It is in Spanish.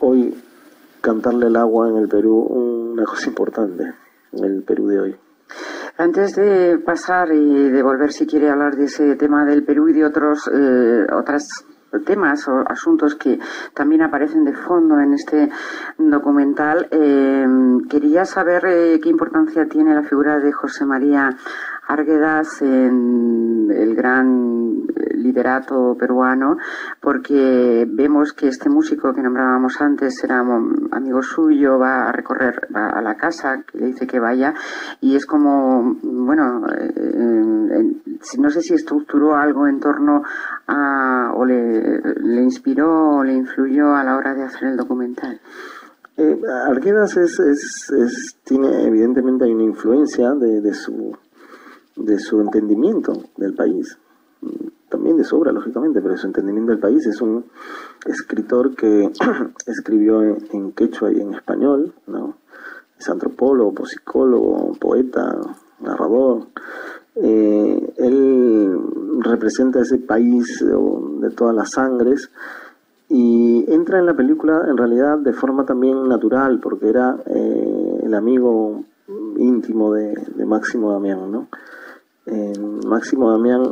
hoy cantarle el agua en el Perú una cosa importante, en el Perú de hoy. Antes de pasar y de volver, si quiere hablar de ese tema del Perú y de otros eh, temas o asuntos que también aparecen de fondo en este documental, eh, quería saber eh, qué importancia tiene la figura de José María Arguedas en el gran liderato peruano, porque vemos que este músico que nombrábamos antes era amigo suyo, va a recorrer a la casa, que le dice que vaya, y es como, bueno, eh, no sé si estructuró algo en torno a, o le, le inspiró o le influyó a la hora de hacer el documental. Eh, es, es, es, tiene evidentemente hay una influencia de, de su de su entendimiento del país, también de su obra, lógicamente, pero su entendimiento del país. Es un escritor que escribió en, quechua y en español, ¿no? Es antropólogo, psicólogo, poeta, narrador. Eh, él representa ese país de todas las sangres y entra en la película en realidad de forma también natural, porque era eh, el amigo íntimo de, de Máximo Damián, ¿no? Máximo Damián